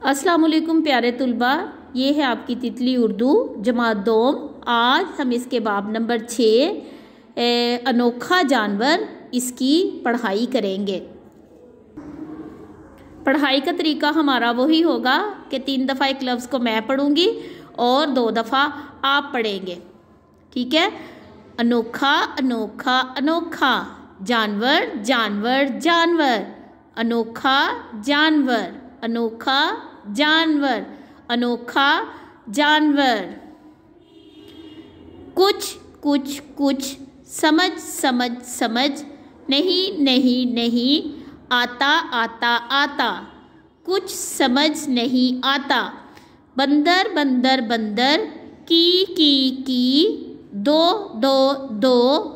अस्सलाम वालेकुम प्यारे तुलबा, ये है आपकी तितली उर्दू, जमात दोम। आज हम इसके बाब नंबर छः अनोखा जानवर, इसकी पढ़ाई करेंगे। पढ़ाई का तरीका हमारा वही होगा कि तीन दफ़ा एक लफ्ज़ को मैं पढ़ूँगी और दो दफ़ा आप पढ़ेंगे। ठीक है? अनोखा अनोखा अनोखा। जानवर जानवर जानवर। अनोखा जानवर। अनोखा जानवर, अनोखा जानवर। कुछ कुछ कुछ समझ समझ समझ, नहीं नहीं नहीं, आता आता आता। कुछ समझ, नहीं, आता। बंदर बंदर बंदर, की की की, दो दो दो,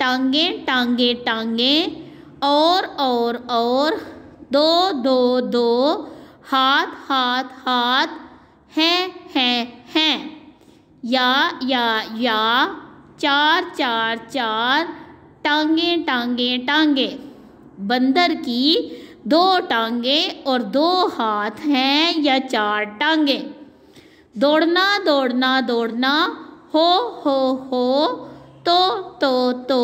टांगे टांगे टांगे, और और और, दो दो दो हाथ हाथ हाथ, हैं हैं हैं। या या या, चार चार चार, टांगे टांगे टांगे। बंदर की दो टांगे और दो हाथ हैं या चार टांगे। दौड़ना दौड़ना दौड़ना, हो हो हो तो तो तो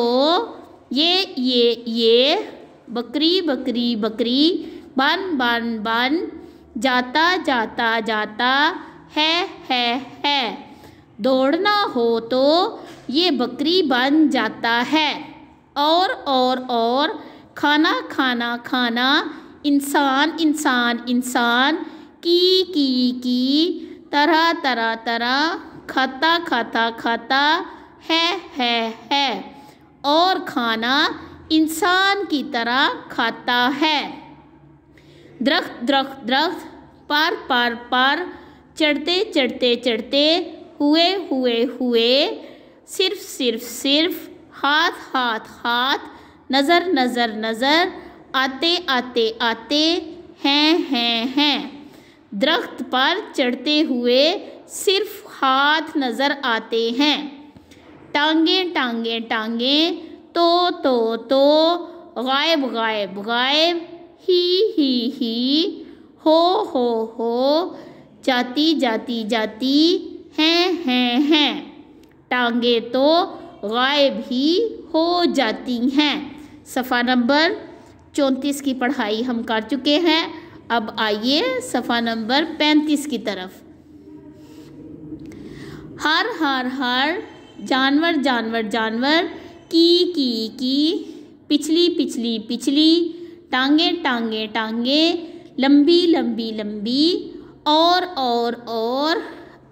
ये ये ये, बकरी बकरी बकरी, बन बन बन जाता जाता जाता है है है। दौड़ना हो तो ये बकरी बन जाता है। और और और खाना खाना खाना इंसान इंसान इंसान की की की तरह तरह तरह खाता खाता खाता है है है। और खाना इंसान की तरह खाता है। दरख्त दरख्त दरख्त, पार पार पार, चढ़ते चढ़ते चढ़ते, हुए हुए हुए, सिर्फ़ सिर्फ़ सिर्फ़, हाथ हाथ हाथ, नज़र नज़र नज़र, आते आते आते, हैं हैं हैं। दरख्त पर चढ़ते हुए सिर्फ़ हाथ, नज़र, आते हैं। टांगे टांगे टांगे तो तो तो गायब गायब गायब। ही ही ही, हो हो हो, जाती जाती जाती, हैं हैं हैं। टांगे तो गायब ही हो जाती हैं। सफ़ा नंबर चौंतीस की पढ़ाई हम कर चुके हैं। अब आइए सफ़ा नंबर पैंतीस की तरफ़। हर हर हर, जानवर जानवर जानवर, की की की, पिछली पिछली पिछली टांगे टांगे टांगे, लंबी लंबी लंबी, और और और,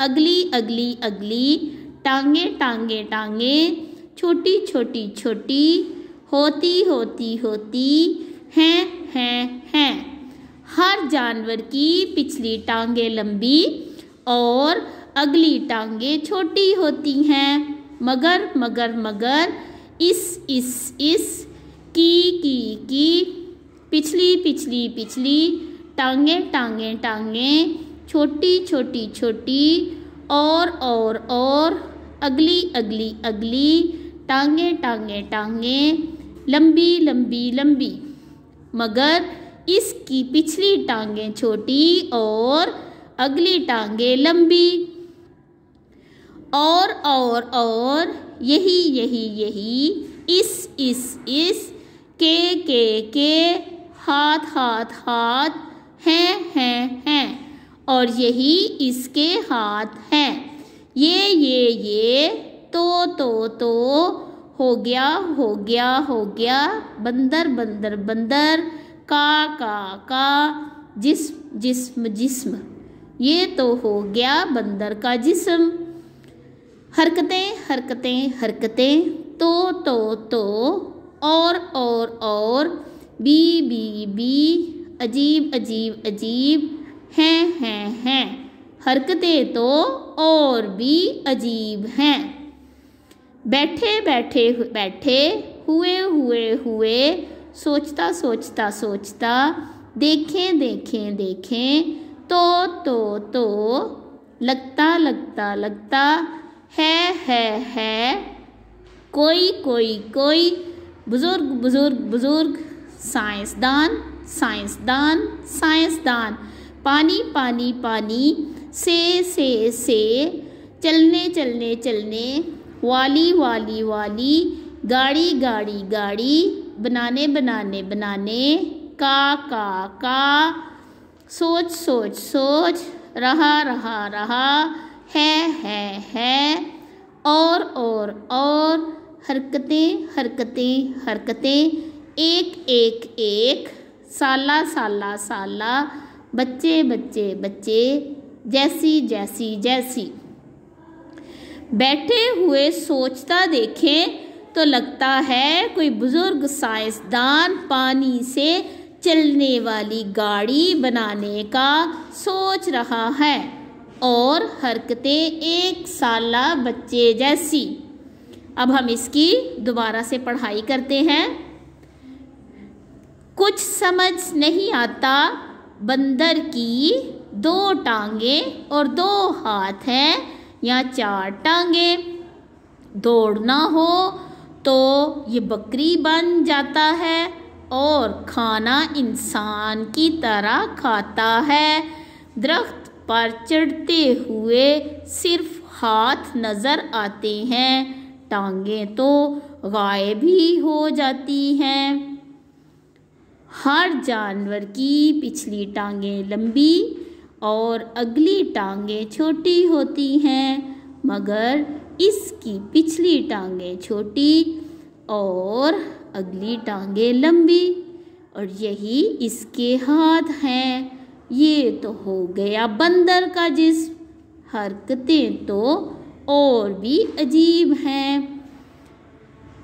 अगली अगली अगली, टांगे टांगे टांगे, छोटी छोटी छोटी, होती होती होती, हैं हैं हैं। हर जानवर की पिछली टांगे लंबी और अगली टांगे छोटी होती हैं। मगर मगर मगर, इस इस इस, की की की पिछली पिछली पिछली, टांगे टांगे टांगे, छोटी छोटी छोटी, और और और, अगली अगली अगली, टांगे टांगे टांगे, लंबी लंबी लंबी, मगर इसकी पिछली टांगे छोटी और अगली टांगे लंबी, और और और, यही यही यही, इस इस इस, के के के हाथ हाथ हाथ हैं हैं हैं और यही इसके हाथ हैं। ये ये ये तो तो तो हो गया हो गया हो गया, बंदर बंदर बंदर, का का का, जिस्म जिस्म जिस्म। ये तो हो गया बंदर का जिस्म। हरकतें हरकतें हरकतें तो तो तो और और और बी बी बी, अजीब अजीब अजीब, हैं हैं हैं। हरकतें तो और भी अजीब हैं। बैठे बैठे बैठे, हुए हुए हुए, सोचता सोचता सोचता, देखें देखें देखें तो तो तो लगता लगता लगता, है है है, कोई कोई कोई, बुज़ुर्ग बुज़ुर्ग बुज़ुर्ग साइंसदान साइंसदान साइंसदान पानी पानी पानी, से से से, चलने चलने चलने, वाली वाली वाली, गाड़ी गाड़ी गाड़ी, बनाने बनाने बनाने, का का का, सोच सोच सोच, रहा रहा रहा, है है है, और और और, हरकतें हरकतें हरकतें एक एक एक, साला साला साला, बच्चे बच्चे बच्चे, जैसी जैसी जैसी। बैठे हुए सोचता देखें तो लगता है कोई बुज़ुर्ग साइंसदान पानी से चलने वाली गाड़ी बनाने का सोच रहा है और हरकतें एक साला बच्चे जैसी। अब हम इसकी दोबारा से पढ़ाई करते हैं। कुछ समझ नहीं आता, बंदर की दो टांगे और दो हाथ हैं या चार टांगे। दौड़ना हो तो ये बकरी बन जाता है और खाना इंसान की तरह खाता है। दरख्त पर चढ़ते हुए सिर्फ़ हाथ नज़र आते हैं। टांगें तो गायब ही हो जाती हैं। हर जानवर की पिछली टांगें लंबी और अगली टांगें छोटी होती हैं, मगर इसकी पिछली टांगें छोटी और अगली टांगें लंबी, और यही इसके हाथ हैं। ये तो हो गया बंदर का जिस्म। हरकतें तो और भी अजीब हैं।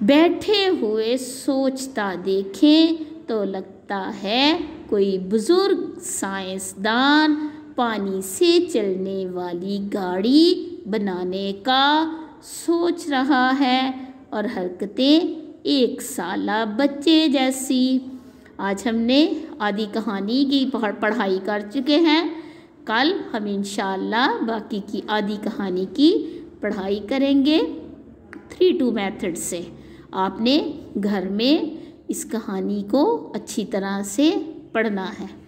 बैठे हुए सोचता देखें तो लगता है कोई बुज़ुर्ग साइंसदान पानी से चलने वाली गाड़ी बनाने का सोच रहा है और हरकतें एक साल बच्चे जैसी। आज हमने आदि कहानी की पढ़ाई कर चुके हैं। कल हम इंशाल्लाह बाकी की आदि कहानी की पढ़ाई करेंगे थ्री टू मेथड से। आपने घर में इस कहानी को अच्छी तरह से पढ़ना है।